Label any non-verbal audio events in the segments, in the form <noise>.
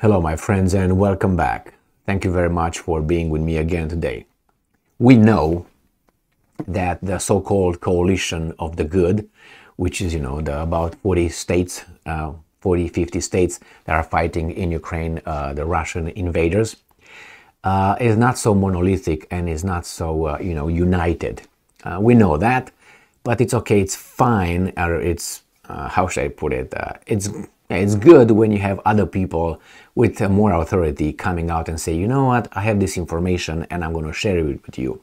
Hello, my friends, and welcome back. Thank you very much for being with me again today. We know that the so-called coalition of the good, which is, you know, the about 40 states, uh, 40, 50 states that are fighting in Ukraine, uh, the Russian invaders, uh, is not so monolithic and is not so, uh, you know, united. Uh, we know that, but it's okay. It's fine, or it's uh, how should I put it? it's it's good when you have other people with more authority coming out and say, you know what, I have this information and I'm going to share it with you.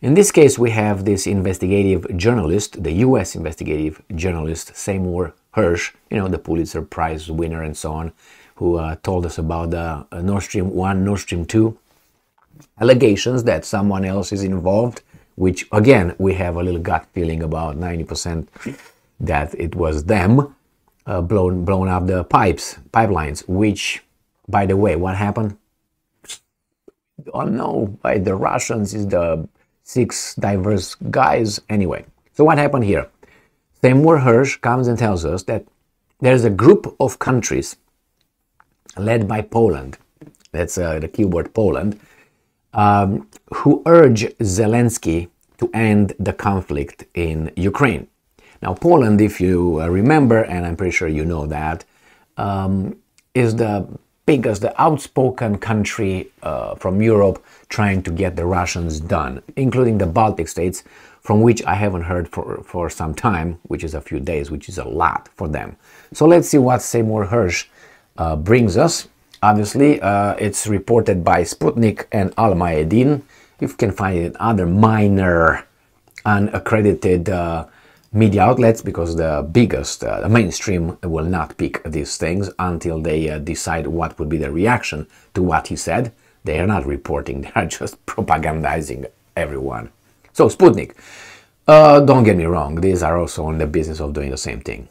In this case, we have this investigative journalist, the US investigative journalist Seymour Hersh, you know, the Pulitzer Prize winner and so on, who uh, told us about the uh, Nord Stream 1, Nord Stream 2 allegations that someone else is involved, which again, we have a little gut feeling about 90% that it was them uh, blown, blown up the pipes, pipelines, which, by the way, what happened? Oh no, by the Russians is the six diverse guys. Anyway, so what happened here? Seymour Hersh comes and tells us that there's a group of countries led by Poland, that's uh, the keyword Poland, um, who urge Zelensky to end the conflict in Ukraine. Now, Poland, if you uh, remember, and I'm pretty sure you know that, um, is the biggest, the outspoken country uh, from Europe trying to get the Russians done, including the Baltic states, from which I haven't heard for, for some time, which is a few days, which is a lot for them. So let's see what Seymour Hersh uh, brings us. Obviously, uh, it's reported by Sputnik and Al Mayadeen. You can find it in other minor, unaccredited uh, media outlets because the biggest, uh, the mainstream will not pick these things until they uh, decide what would be the reaction to what he said. They are not reporting, <laughs> they are just propagandizing everyone. So, Sputnik, uh, don't get me wrong, these are also in the business of doing the same thing.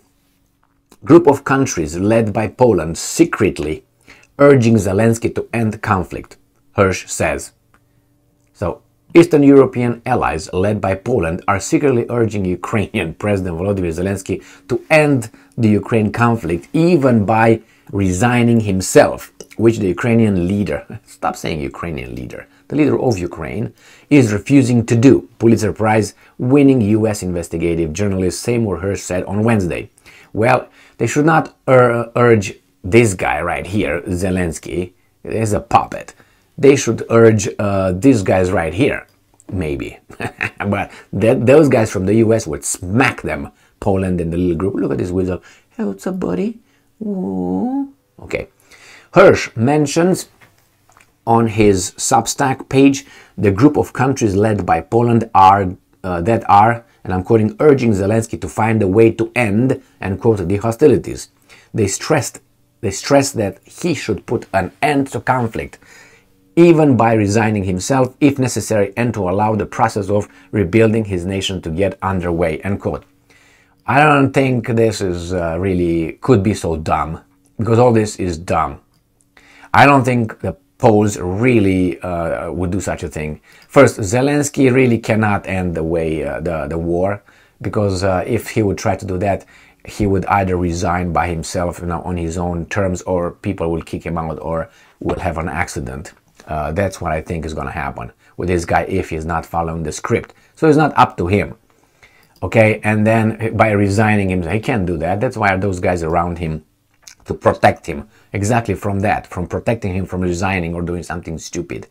Group of countries led by Poland secretly urging Zelensky to end conflict, Hersh says. So, Eastern European allies led by Poland are secretly urging Ukrainian <laughs> President Volodymyr Zelensky to end the Ukraine conflict even by resigning himself, which the Ukrainian leader, <laughs> stop saying Ukrainian leader, the leader of Ukraine, is refusing to do, Pulitzer Prize winning US investigative journalist Seymour Hersh said on Wednesday. Well, they should not ur- urge this guy right here, Zelensky, as a puppet they should urge uh, these guys right here, maybe. <laughs> but that, those guys from the US would smack them, Poland and the little group. Look at this wizard. Hey, what's up, buddy? Ooh. Okay. Hersh mentions on his Substack page the group of countries led by Poland are uh, that are, and I'm quoting, urging Zelensky to find a way to end and quote the hostilities. They stressed they stressed that he should put an end to conflict even by resigning himself if necessary and to allow the process of rebuilding his nation to get underway. End quote. I don't think this is uh, really could be so dumb because all this is dumb. I don't think the Poles really uh, would do such a thing. First, Zelensky really cannot end the way uh, the the war because uh, if he would try to do that, he would either resign by himself you know, on his own terms, or people will kick him out, or will have an accident. Uh, that's what I think is going to happen with this guy if he's not following the script. So it's not up to him. Okay, and then by resigning him, he can't do that. That's why those guys around him to protect him exactly from that, from protecting him from resigning or doing something stupid,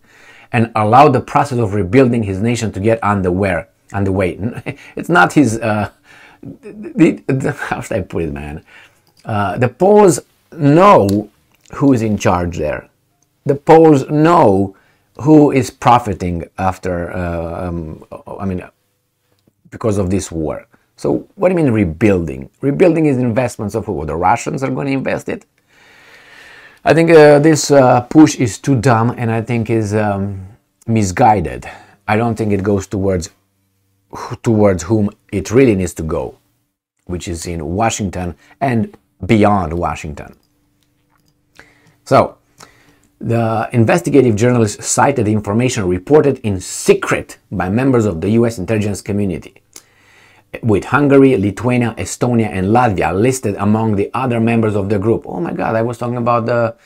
and allow the process of rebuilding his nation to get underway. Underway. <laughs> It's not his. Uh, the, the, <laughs> how should I put it, man? Uh, the Poles know who's in charge there the Poles know who is profiting after, uh, um, I mean, because of this war. So what do you mean rebuilding? Rebuilding is investments of who? The Russians are going to invest it? I think uh, this uh, push is too dumb and I think is um, misguided. I don't think it goes towards towards whom it really needs to go, which is in Washington and beyond Washington. So the investigative journalist cited information reported in secret by members of the US intelligence community, with Hungary, Lithuania, Estonia, and Latvia listed among the other members of the group. Oh my god, I was talking about the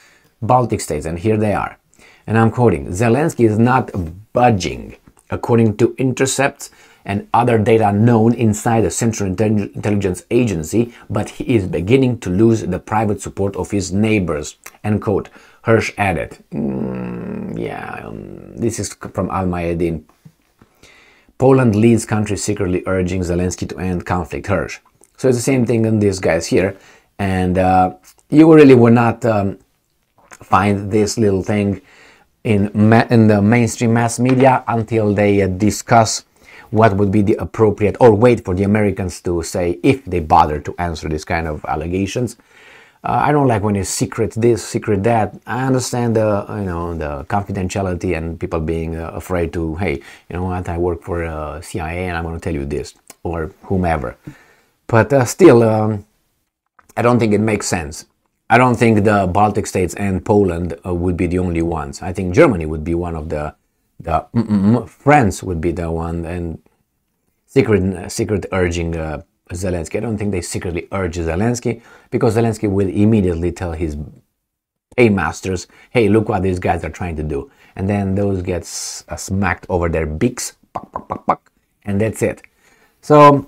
Baltic states, and here they are. And I'm quoting Zelensky is not budging, according to intercepts and other data known inside the Central Intelligence Agency, but he is beginning to lose the private support of his neighbors. End quote. Hersh added, mm, yeah, um, this is from Al Mayadeen. Poland leads country secretly urging Zelensky to end conflict. Hersh. So it's the same thing in these guys here. And uh, you really will not um, find this little thing in, in the mainstream mass media until they uh, discuss what would be the appropriate or wait for the Americans to say if they bother to answer this kind of allegations. Uh, I don't like when it's secret this, secret that. I understand the you know the confidentiality and people being uh, afraid to hey you know what I work for uh, CIA and I'm going to tell you this or whomever. But uh, still, um, I don't think it makes sense. I don't think the Baltic states and Poland uh, would be the only ones. I think Germany would be one of the the mm, mm, France would be the one and secret secret urging uh, Zelensky. I don't think they secretly urge Zelensky because Zelensky will immediately tell his paymasters, "Hey, look what these guys are trying to do," and then those gets uh, smacked over their beaks, and that's it. So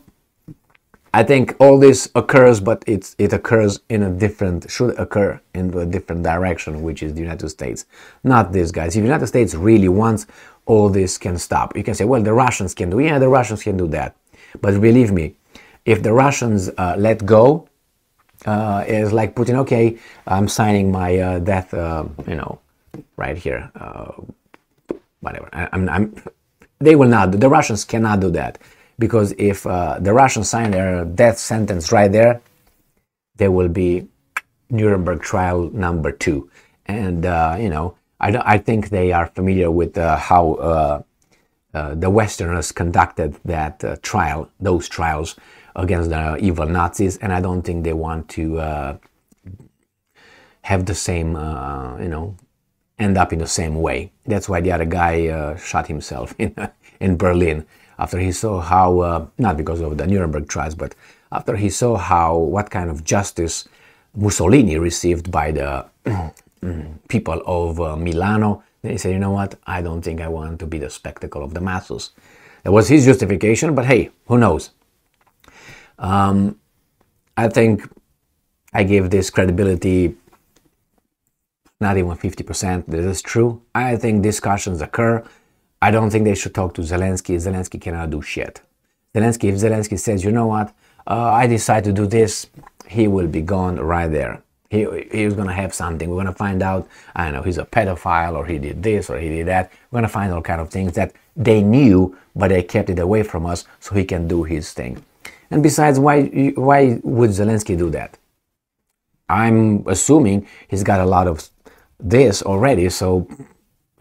I think all this occurs, but it's it occurs in a different should occur in a different direction, which is the United States, not these guys. If the United States really wants, all this can stop. You can say, well, the Russians can do. Yeah, the Russians can do that, but believe me, if the Russians uh, let go, uh, it's like Putin. Okay, I'm signing my uh, death. Uh, you know, right here. Uh, whatever. I, I'm, I'm. They will not. The Russians cannot do that because if uh, the Russians sign their death sentence right there, there will be Nuremberg trial number two. And, uh, you know, I, I think they are familiar with uh, how uh, uh, the Westerners conducted that uh, trial, those trials against the evil Nazis, and I don't think they want to have the same, you know, end up in the same way. That's why the other guy shot himself <laughs> in, in Berlin after he saw how, uh, not because of the Nuremberg trials, but after he saw how, what kind of justice Mussolini received by the <clears throat> people of uh, Milano, then he said, you know what, I don't think I want to be the spectacle of the masses. That was his justification, but hey, who knows? Um, I think I give this credibility not even 50%. This is true. I think discussions occur I don't think they should talk to Zelensky. Zelensky cannot do shit. Zelensky, if Zelensky says, you know what, uh, I decide to do this, he will be gone right there. He, he's going to have something. We're going to find out, I don't know, he's a pedophile or he did this or he did that. We're going to find all kind of things that they knew, but they kept it away from us so he can do his thing. And besides, why, why would Zelensky do that? I'm assuming he's got a lot of this already, so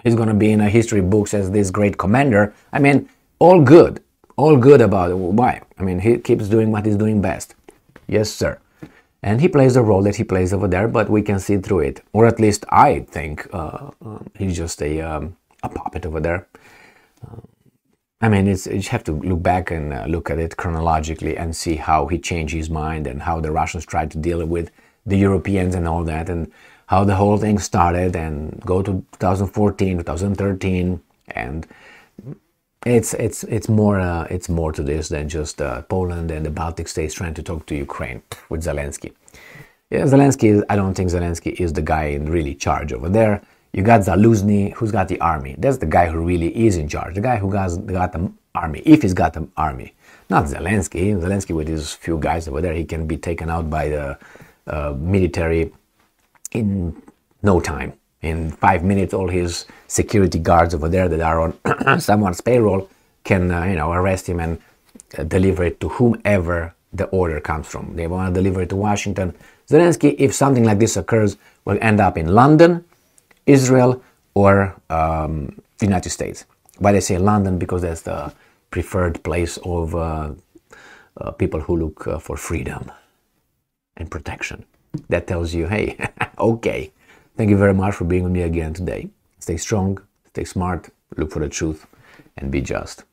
he's going to be in a history books as this great commander. I mean, all good, all good about it. Why? I mean, he keeps doing what he's doing best. Yes, sir. And he plays the role that he plays over there, but we can see through it, or at least I think uh, uh, he's just a um, a puppet over there. Uh, I mean, it's you have to look back and uh, look at it chronologically and see how he changed his mind and how the Russians tried to deal with the Europeans and all that, and how the whole thing started and go to 2014 2013 and it's it's it's more uh, it's more to this than just uh, Poland and the Baltic states trying to talk to Ukraine with Zelensky. Yeah, Zelensky. Is, I don't think Zelensky is the guy in really charge over there. You got Zaluzhny, who's got the army. That's the guy who really is in charge. The guy who has got the army, if he's got the army, not Zelensky. Zelensky with his few guys over there, he can be taken out by the uh, military in no time. In five minutes, all his security guards over there that are on <clears throat> someone's payroll can, uh, you know, arrest him and uh, deliver it to whomever the order comes from. They want to deliver it to Washington. Zelensky, if something like this occurs, will end up in London, Israel, or um, the United States. Why they say London? Because that's the preferred place of uh, uh people who look uh, for freedom and protection that tells you, hey, <laughs> okay, thank you very much for being with me again today. Stay strong, stay smart, look for the truth, and be just.